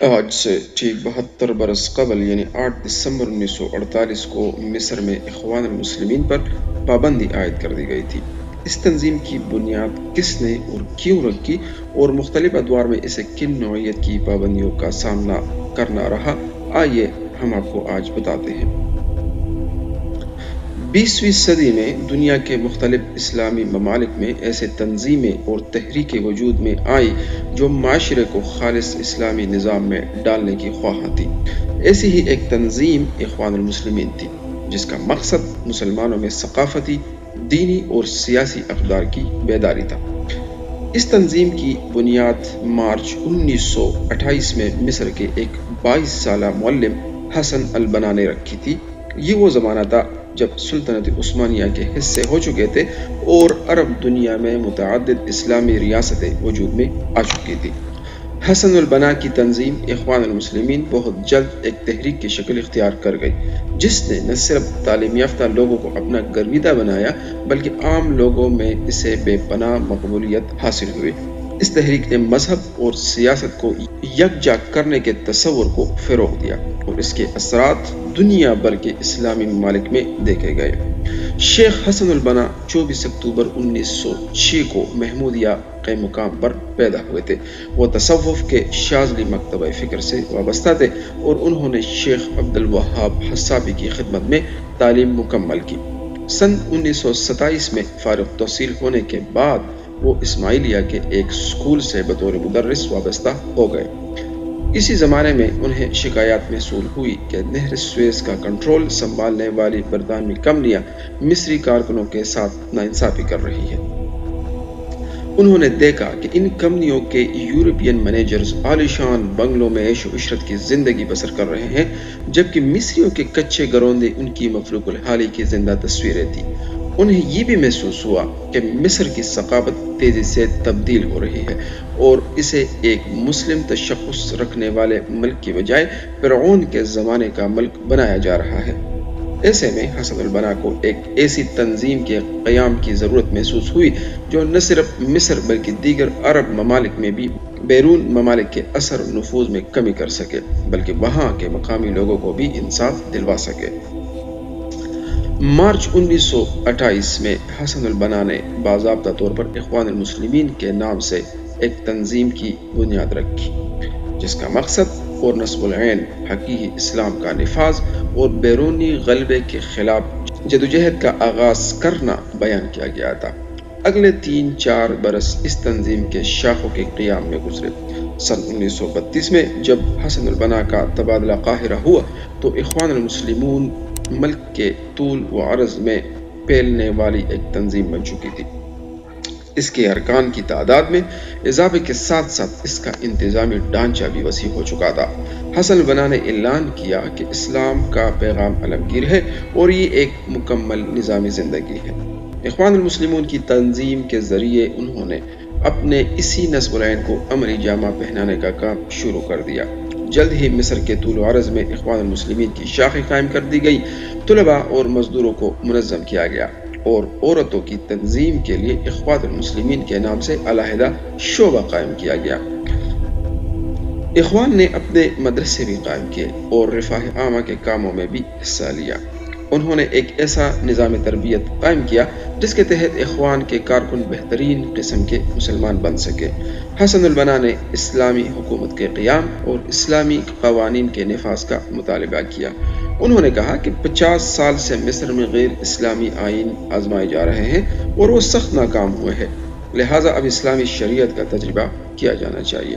آج سے ٹھیک بہتر برس قبل یعنی آٹھ دسمبر انیس سو اڑتالیس کو مصر میں اخوان المسلمین پر پابندی عائد کر دی گئی تھی۔ اس تنظیم کی بنیاد کس نے اور کیوں رکھی؟ اور مختلف ادوار میں اسے کن نوعیت کی پابندیوں کا سامنا کرنا رہا؟ آئیے ہم آپ کو آج بتاتے ہیں۔ بیسویں صدی میں دنیا کے مختلف اسلامی ممالک میں ایسے تنظیمیں اور تحریک وجود میں آئی جو معاشرے کو خالص اسلامی نظام میں ڈالنے کی خواہاں تھی ایسی ہی ایک تنظیم اخوان المسلمین تھی، جس کا مقصد مسلمانوں میں ثقافتی، دینی اور سیاسی اقدار کی بیداری تھا۔ اس تنظیم کی بنیاد مارچ انیس سو اٹھائیس میں مصر کے ایک بائیس سالہ معلم حسن البنا نے رکھی تھی۔ یہ وہ زمانہ تھا جب سلطنت عثمانیہ کے حصے ہو چکے تھے اور عرب دنیا میں متعدد اسلامی ریاستیں وجود میں آ چکی تھی حسن البنا کی تنظیم اخوان المسلمین بہت جلد ایک تحریک کی شکل اختیار کر گئی، جس نے نہ صرف تعلیم یافتہ لوگوں کو اپنا گرویدہ بنایا، بلکہ عام لوگوں میں اسے بے پناہ مقبولیت حاصل ہوئی۔ اس تحریک نے مذہب اور سیاست کو یکجا کرنے کے تصور کو فروغ دیا اور اس کے اثرات دنیا بھر کے اسلامی ممالک میں دیکھے گئے۔ شیخ حسن البنا چوبیس اکتوبر انیس سو چھ کو محمودیہ کے مقام پر پیدا ہوئے تھے۔ وہ تصوف کے شازلی مکتبہ فکر سے وابستہ تھے اور انہوں نے شیخ عبد الوہاب حسابی کی خدمت میں تعلیم مکمل کی۔ سن انیس سو ستائیس میں فارغ تحصیل ہونے کے بعد وہ اسماعیلیہ کے ایک سکول سے بطور مدرس وابستہ ہو گئے۔ اسی زمانے میں انہیں شکایات محصول ہوئی کہ نہر سویز کا کنٹرول سنبھالنے والی برطانوی کمپنیاں مصری کارکنوں کے ساتھ ناانصافی کر رہی ہے انہوں نے دیکھا کہ ان کمپنیوں کے یورپین مینیجرز عالیشان بنگلوں میں عیش و عشرت کی زندگی بسر کر رہے ہیں، جبکہ مصریوں کے کچے گروندے ان کی مفلوق الحالی کی زندہ تصویریں تھیں۔ انہیں یہ بھی محسوس ہوا کہ مصر کی ثقافت تیزی سے تبدیل ہو رہی ہے اور اسے ایک مسلم تشخص رکھنے والے ملک کی بجائے فرعون کے زمانے کا ملک بنایا جا رہا ہے۔ ایسے میں حسن البنا کو ایک ایسی تنظیم کے قیام کی ضرورت محسوس ہوئی جو نہ صرف مصر بلکہ دیگر عرب ممالک میں بھی بیرون ممالک کے اثر نفوذ میں کمی کر سکے، بلکہ وہاں کے مقامی لوگوں کو بھی انصاف دلوا سکے۔ مارچ انیس سو اٹھائیس میں حسن البنا نے باضابطہ طور پر اخوان المسلمین کے نام سے ایک تنظیم کی بنیاد رکھی، جس کا مقصد اور نصب العین حقیقی اسلام کا نفاذ اور بیرونی غلبے کے خلاف جدوجہد کا آغاز کرنا بیان کیا گیا تھا۔ اگلے تین چار برس اس تنظیم کے شاخوں کے قیام میں گزرے۔ سن انیس سو بتیس میں جب حسن البنا کا تبادلہ قاہرہ ہوا تو اخوان المسلمون ملک کے طول و عرض میں پھیلنے والی ایک تنظیم بن چکی تھی۔ اس کے ارکان کی تعداد میں اضافے کے ساتھ ساتھ اس کا انتظامی ڈانچہ بھی وسیع ہو چکا تھا۔ حسن بنا نے اعلان کیا کہ اسلام کا پیغام علمگیر ہے اور یہ ایک مکمل نظامی زندگی ہے۔ اخوان المسلمون کی تنظیم کے ذریعے انہوں نے اپنے اسی نصب العین کو عملی جامع پہنانے کا کام شروع کر دیا۔ جلد ہی مصر کے طول و عرض میں اخوان المسلمین کی شاخیں قائم کر دی گئی طلباء اور مزدوروں کو منظم کیا گیا اور عورتوں کی تنظیم کے لیے اخوان المسلمین کے نام سے علیحدہ شعبہ قائم کیا گیا۔ اخوان نے اپنے مدرسے بھی قائم کیے اور رفاہ عامہ کے کاموں میں بھی حصہ لیا۔ انہوں نے ایک ایسا نظام تربیت قائم کیا جس کے تحت اخوان کے کارکن بہترین قسم کے مسلمان بن سکے۔ حسن البنا نے اسلامی حکومت کے قیام اور اسلامی قوانین کے نفاذ کا مطالبہ کیا۔ انہوں نے کہا کہ پچاس سال سے مصر میں غیر اسلامی آئین آزمائے جا رہے ہیں اور وہ سخت ناکام ہوئے ہیں۔ لہٰذا اب اسلامی شریعت کا تجربہ کیا جانا چاہیے۔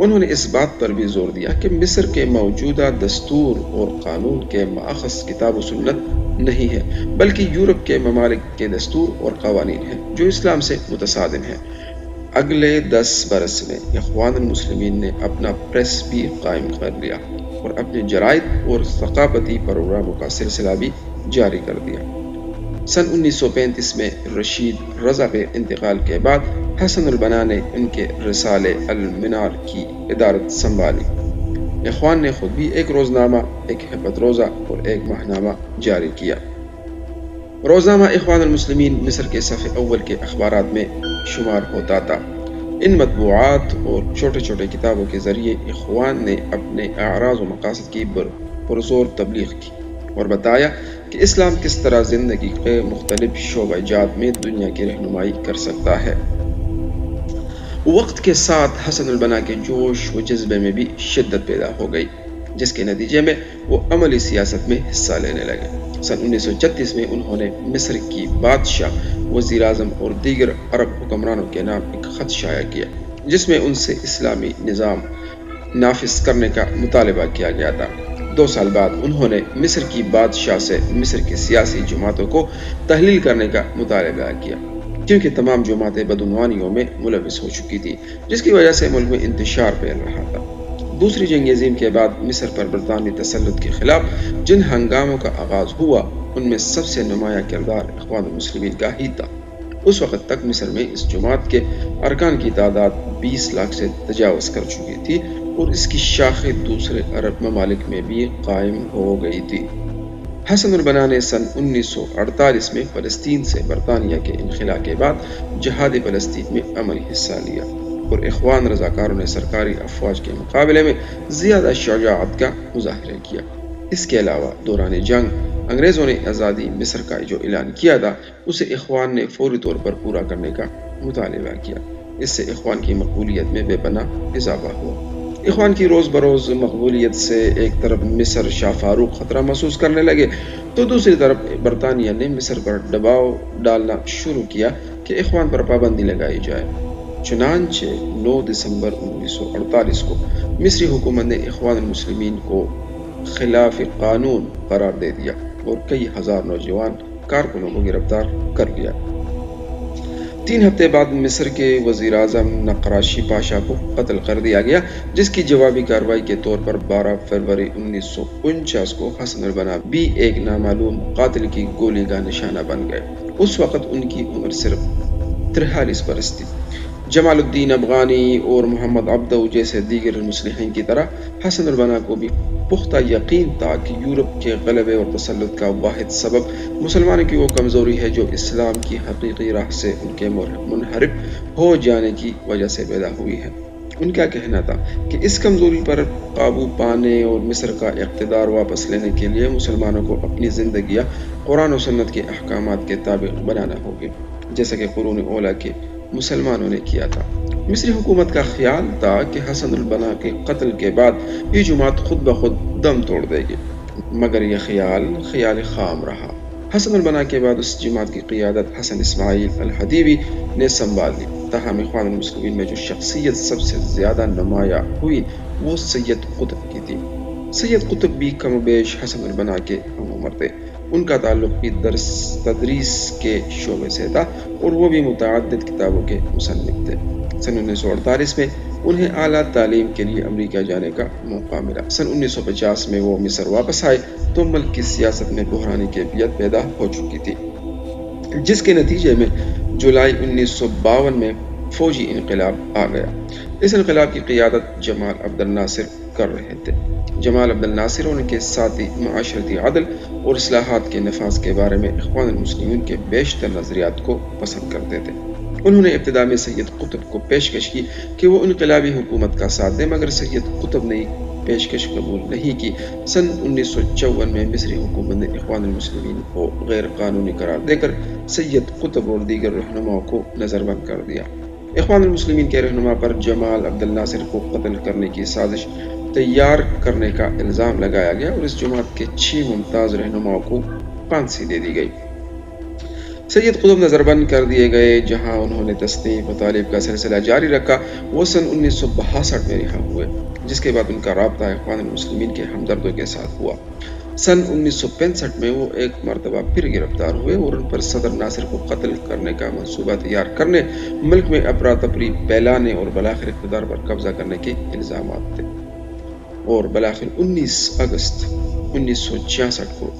انہوں نے اس بات پر بھی زور دیا کہ مصر کے موجودہ دستور اور قانون کے ماخذ کتاب و سنت نہیں ہے بلکہ یورپ کے ممالک کے دستور اور قوانین ہیں جو اسلام سے متصادم ہیں۔ اگلے دس برس میں اخوان المسلمین نے اپنا پریس بھی قائم کر لیا اور اپنے جرائد اور ثقافتی پروگراموں کا سلسلہ بھی جاری کر دیا۔ سن انیس سو پینتیس میں رشید رضا کے انتقال کے بعد حسن البنا نے ان کے رسالے المنار کی ادارت سنبھالی۔ اخوان نے خود بھی ایک روزنامہ، ایک حبت روزہ اور ایک ماہنامہ جاری کیا۔ روزنامہ اخوان المسلمین مصر کے صفحے اول کے اخبارات میں شمار ہوتا تھا۔ ان مطبوعات اور چھوٹے چھوٹے کتابوں کے ذریعے اخوان نے اپنے اعراض و مقاصد کی پرزور تبلیغ کی اور بتایا کہ اسلام کس طرح زندگی کے مختلف شعبہ جات میں دنیا کی رہنمائی کر سکتا ہے۔ وقت کے ساتھ حسن البنا کے جوش و جذبے میں بھی شدت پیدا ہو گئی، جس کے نتیجے میں وہ عملی سیاست میں حصہ لینے لگے۔ سن انیس سو چتیس میں انہوں نے مصر کی بادشاہ وزیر اعظم اور دیگر عرب حکمرانوں کے نام ایک خط شائع کیا، جس میں ان سے اسلامی نظام نافذ کرنے کا مطالبہ کیا گیا تھا۔ دو سال بعد انہوں نے مصر کی بادشاہ سے مصر کی سیاسی جماعتوں کو تحلیل کرنے کا مطالبہ کیا۔ کیونکہ تمام جماعتیں بدعنوانیوں میں ملوث ہو چکی تھی، جس کی وجہ سے ملک میں انتشار پھیل رہا تھا۔ دوسری جنگ عظیم کے بعد مصر پر برطانوی تسلط کے خلاف جن ہنگاموں کا آغاز ہوا، ان میں سب سے نمایاں کردار اخوان المسلمین کا ہی تھا۔ اس وقت تک مصر میں اس جماعت کے ارکان کی تعداد بیس لاکھ سے تجاوز کر چکی تھی اور اس کی شاخیں دوسرے عرب ممالک میں بھی قائم ہو گئی تھی۔ حسن البنا نے سن انیس سو اڑتالیس میں فلسطین سے برطانیہ کے انخلا کے بعد جہاد فلسطین میں عملی حصہ لیا۔ اور اخوان رضاکاروں نے سرکاری افواج کے مقابلے میں زیادہ شجاعت کا مظاہرہ کیا۔ اس کے علاوہ دوران جنگ، انگریزوں نے آزادی مصر کا جو اعلان کیا تھا، اسے اخوان نے فوری طور پر پورا کرنے کا مطالبہ کیا۔ اس سے اخوان کی مقبولیت میں بے پناہ اضافہ ہوا۔ اخوان کی روز بروز مقبولیت سے ایک طرف مصر شاہ فاروق خطرہ محسوس کرنے لگے، تو دوسری طرف برطانیہ نے مصر پر دباؤ ڈالنا شروع کیا کہ اخوان پر پابندی لگائی جائے۔ چنانچہ نو دسمبر انیس سو اڑتالیس کو مصری حکومت نے اخوان المسلمین کو خلاف قانون قرار دے دیا اور کئی ہزار نوجوان کارکنوں کو گرفتار کر لیا تین ہفتے بعد مصر کے وزیر اعظم نقراشی پاشا کو قتل کر دیا گیا، جس کی جوابی کاروائی کے طور پر بارہ فروری انیس سو انچاس کو حسن البنا بھی ایک نامعلوم قاتل کی گولی کا نشانہ بن گئے۔ اس وقت ان کی عمر صرف ترہالیس برس تھی۔ جمال الدین افغانی اور محمد عبدو جیسے دیگر مسلحین کی طرح حسن البنا کو بھی پختہ یقین تھا کہ یورپ کے غلبے اور تسلط کا واحد سبب مسلمانوں کی وہ کمزوری ہے جو اسلام کی حقیقی راہ سے ان کے منحرف ہو جانے کی وجہ سے پیدا ہوئی ہے۔ ان کا کہنا تھا کہ اس کمزوری پر قابو پانے اور مصر کا اقتدار واپس لینے کے لیے مسلمانوں کو اپنی زندگیاں قرآن و سنت کے احکامات کے تابع بنانا ہوگی، جیسا کہ قرون اولا کے مسلمانوں نے کیا تھا۔ مصری حکومت کا خیال تھا کہ حسن البنا کے قتل کے بعد یہ جماعت خود بخود دم توڑ دے گی۔ مگر یہ خیال خیال خام رہا۔ حسن البنا کے بعد اس جماعت کی قیادت حسن اسماعیل الحدیبی نے سنبھال لی۔ تاہم، اخوان المسلمین میں جو شخصیت سب سے زیادہ نمایاں ہوئی، وہ سید قطب کی تھی۔ سید قطب بھی کم و بیش حسن البنا کے ہم عمر تھے۔ ان کا تعلق بھی درس تدریس کے شعبے سے تھا اور وہ بھی متعدد کتابوں کے مصنف تھے۔ سن انیس سو اڑتالیس میں انہیں اعلیٰ تعلیم کے لیے امریکہ جانے کا موقع ملا۔ سن انیس سو پچاس میں وہ مصر واپس آئے تو ملک کی سیاست میں بحرانی کیفیت پیدا ہو چکی تھی۔ جس کے نتیجے میں جولائی انیس سو باون میں فوجی انقلاب آ گیا۔ اس انقلاب کی قیادت جمال عبد الناصر کر رہے تھے۔ جمال عبد الناصر ان کے ساتھی معاشرتی عدل اور اصلاحات کے نفاذ کے بارے میں اخوان المسلمین کے بیشتر نظریات کو پسند کرتے تھے۔ انہوں نے ابتدا میں سید قطب کو پیشکش کی کہ وہ انقلابی حکومت کا ساتھ دے، مگر سید قطب نے پیشکش قبول نہیں کی۔ سن انیس سو چون میں مصری حکومت نے اخوان المسلمین کو غیر قانونی قرار دے کر سید قطب اور دیگر رہنماؤں کو نظر بند کر دیا۔ اخوان المسلمین کے رہنما پر جمال عبد الناصر کو قتل کرنے کی سازش تیار کرنے کا الزام لگایا گیا اور اس جماعت کے چھ ممتاز رہنماؤں کو پانسی دے دی گئی۔ سید قطب نظر بند کر دیے گئے، جہاں انہوں نے تصنیف و کا سلسلہ جاری رکھا، وہ سن انیس سو بہاسٹھ میں رہا ہوئے، جس کے بعد ان کا رابطہ اخوان المسلمین کے ہمدردوں کے ساتھ ہوا۔ سن انیس سو پینسٹھ میں وہ ایک مرتبہ پھر گرفتار ہوئے اور ان پر صدر ناصر کو قتل کرنے کا منصوبہ تیار کرنے، ملک میں افراتفری پھیلانے اور بلاخر اقتدار پر قبضہ کرنے کے الزامات تھے۔ اور بلاخر انیس اگست انیس سو چھیاسٹھ کو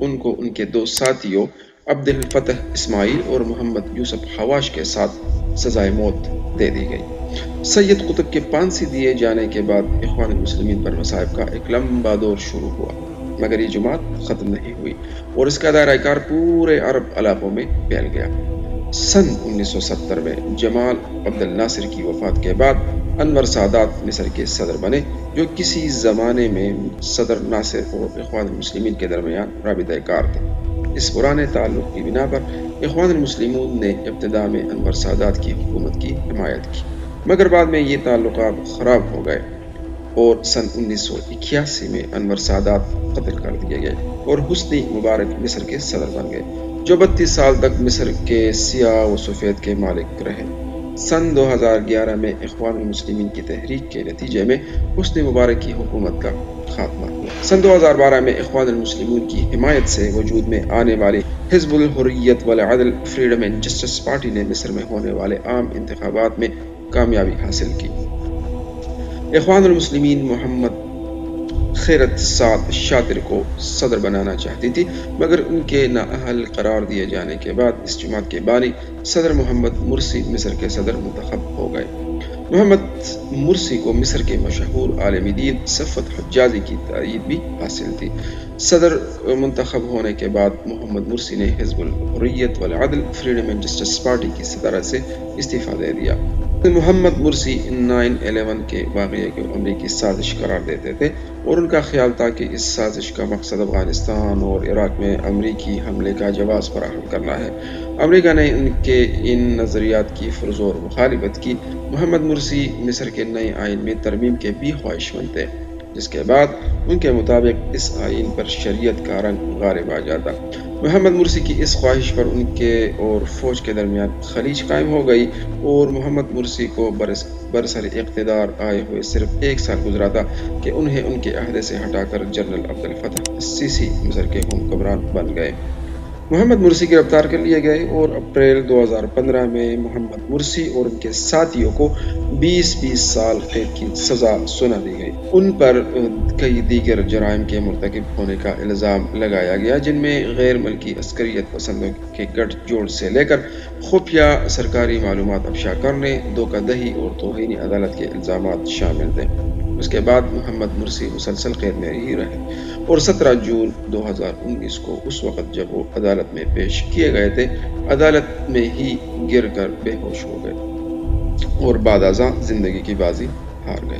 ان کو ان کے دو ساتھیوں عبد الفتح اسماعیل اور محمد یوسف حواش کے ساتھ سزائے موت دے دی گئی۔ سید قطب کے پانسی دیے جانے کے بعد اخوان المسلمین پر مصائب کا ایک لمبا دور شروع ہوا، مگر یہ جماعت ختم نہیں ہوئی اور اس کا دائرہ کار پورے عرب علاقوں میں پھیل گیا۔ سن انیس سو ستر میں جمال عبد الناصر کی وفات کے بعد انور سادات مصر کے صدر بنے، جو کسی زمانے میں صدر ناصر اور اخوان المسلمین کے درمیان رابطہ کار تھے۔ اس پرانے تعلق کی بنا پر اخوان المسلمون نے ابتدا میں انور سادات کی حکومت کی حمایت کی۔ مگر بعد میں یہ تعلقات خراب ہو گئے اور سن انیس سو اکیاسی میں انور سادات قتل کر دیے گئے اور حسنی مبارک مصر کے صدر بن گئے، جو بتیس سال تک مصر کے سیاہ و سفید کے مالک رہے۔ سن دو ہزار گیارہ میں اخوان المسلمین کی تحریک کے نتیجے میں حسنی مبارک کی حکومت کا خاتمہ ہوا سن دو ہزار بارہ میں اخوان المسلمون کی حمایت سے وجود میں آنے والی حزب الحریت والعدل فریڈم اینڈ جسٹس پارٹی نے مصر میں ہونے والے عام انتخابات میں کامیابی حاصل کی۔ اخوان المسلمین محمد خیرت سعد شاطر کو صدر بنانا چاہتی تھی، مگر ان کے نااہل قرار دیے جانے کے بعد اس جماعت کے بانی صدر محمد مرسی مصر کے صدر منتخب ہو گئے۔ محمد مرسی کو مصر کے مشہور عالمی دین صفت حجازی کی تائید بھی حاصل تھی۔ صدر منتخب ہونے کے بعد محمد مرسی نے حزب الحریت والعدل فریڈم اینڈ جسٹس پارٹی کی صدارت سے استعفیٰ دے دیا۔ محمد مرسی نائن الیون کے واقعے کو امریکی سازش قرار دیتے تھے اور ان کا خیال تھا کہ اس سازش کا مقصد افغانستان اور عراق میں امریکی حملے کا جواز فراہم کرنا ہے۔ امریکہ نے ان کے ان نظریات کی فرزور مخالفت کی۔ محمد مرسی مصر کے نئے آئین میں ترمیم کے بھی خواہش مند تھے۔ جس کے بعد ان کے مطابق اس آئین پر شریعت کا رنگ غالب آ جاتا۔ محمد مرسی کی اس خواہش پر ان کے اور فوج کے درمیان خلیج قائم ہو گئی اور محمد مرسی کو برسر اقتدار آئے ہوئے صرف ایک سال گزرا تھا کہ انہیں ان کے عہدے سے ہٹا کر جنرل عبد الفتح سیسی مصر کے حکمران بن گئے۔ محمد مرسی گرفتار کر لیے گئے اور اپریل دو ہزار پندرہ میں محمد مرسی اور ان کے ساتھیوں کو بیس بیس سال قید کی سزا سنا دی گئی۔ ان پر کئی دیگر جرائم کے مرتکب ہونے کا الزام لگایا گیا، جن میں غیر ملکی عسکریت پسندوں کے گٹھ جوڑ سے لے کر خفیہ سرکاری معلومات افشا کرنے، دھوکہ دہی اور توہینی عدالت کے الزامات شامل تھے۔ اس کے بعد محمد مرسی مسلسل قید میں ہی رہے۔ اور سترہ جون دو ہزار انیس کو اس وقت جب وہ عدالت میں پیش کیے گئے تھے، عدالت میں ہی گر کر بے ہوش ہو گئے اور بعد ازاں زندگی کی بازی ہار گئے۔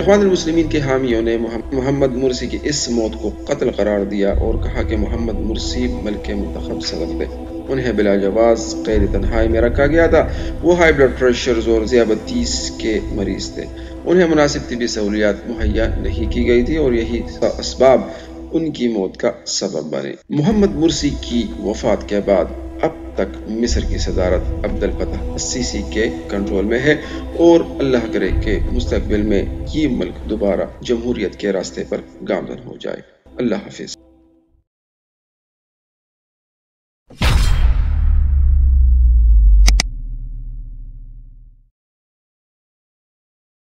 اخوان المسلمین کے حامیوں نے محمد مرسی کی اس موت کو قتل قرار دیا اور کہا کہ محمد مرسی ملک منتخب صدر تھے۔ انہیں بلا جواز قید تنہائی میں رکھا گیا تھا۔ وہ ہائی بلڈ پریشر اور ذیابتیس کے مریض تھے۔ انہیں مناسب طبی سہولیات مہیا نہیں کی گئی تھی اور یہی اسباب ان کی موت کا سبب بنے۔ محمد مرسی کی وفات کے بعد اب تک مصر کی صدارت عبد الفتح السیسی کے کنٹرول میں ہے اور اللہ کرے کہ مستقبل میں یہ ملک دوبارہ جمہوریت کے راستے پر گامزن ہو جائے۔ اللہ حافظ۔